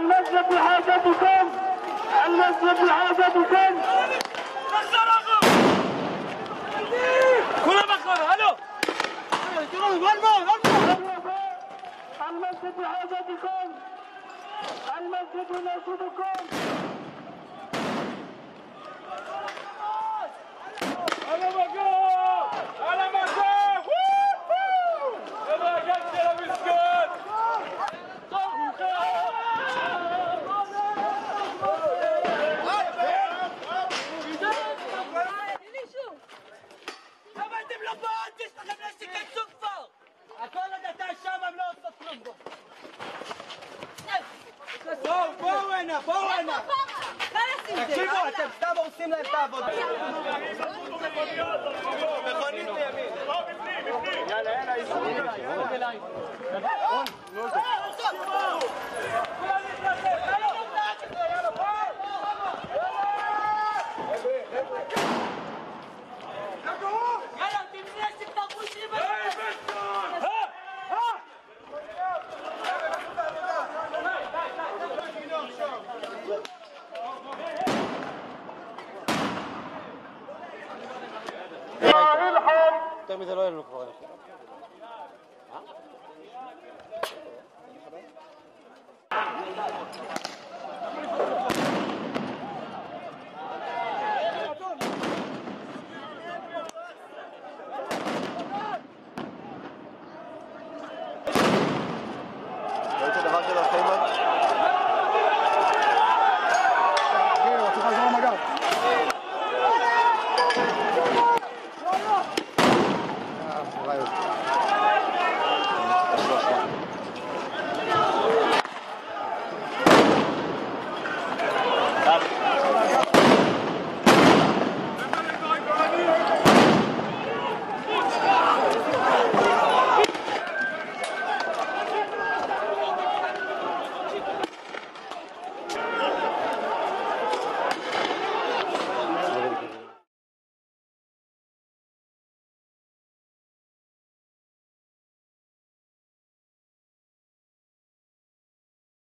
المسجد حاجتكم المسجد لحاجتكم المسجد لحاجتكم المسجد يناشدكم בואו, בואו הנה, בואו הנה. תקשיבו, אתם סתם הורסים להם את העבודה. מכונית לימין. יותר מזה לא יהיה לנו כבר. ראית את הדבר של פיימן? ครับ